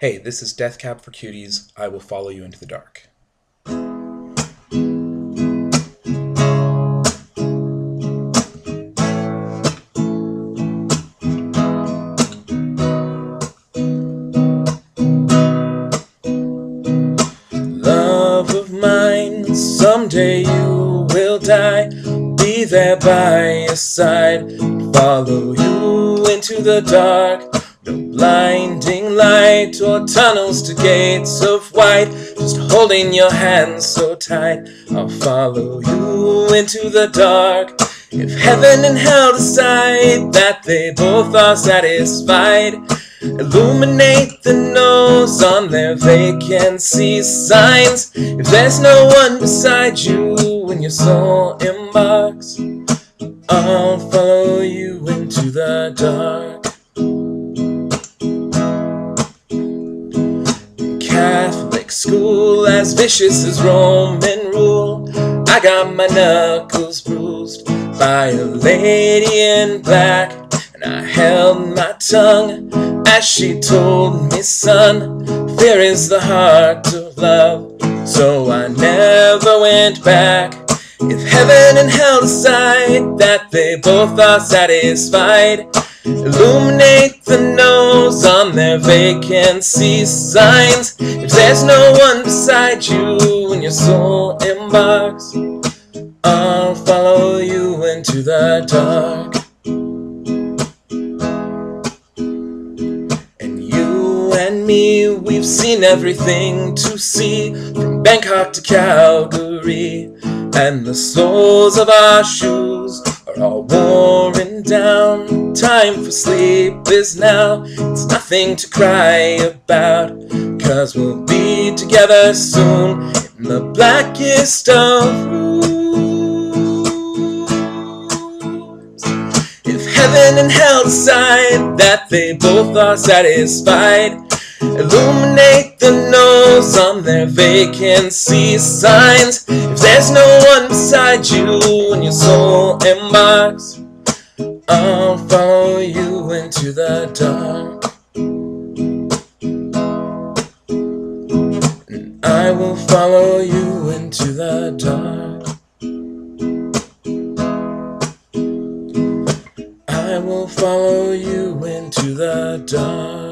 Hey, this is Death Cab for Cutie's. I will follow you into the dark. Love of mine, someday you will die. Be there by your side, follow you into the dark. No blinding light or tunnels to gates of white, just holding your hand so tight. I'll follow you into the dark. If heaven and hell decide that they both are satisfied, illuminate the no's on their vacancy signs. If there's no one beside you when your soul embarks, I'll follow you into the dark. School, as vicious as Roman rule. I got my knuckles bruised by a lady in black, and I held my tongue as she told me, son, fear is the heart of love. So I never went back. If heaven and hell decide that they both are satisfied, illuminate the no's on their vacancy signs. If there's no one beside you when your soul embarks, I'll follow you into the dark. And you and me, we've seen everything to see from Bangkok to Calgary. And the soles of our shoes are all worn down. Time for sleep is now. It's nothing to cry about. Cause we'll be together soon in the blackest of rooms. If heaven and hell decide that they both are satisfied, illuminate the no's on their vacancy signs. If there's no one beside you when your soul embarks, into the dark. And I will follow you into the dark. I will follow you into the dark.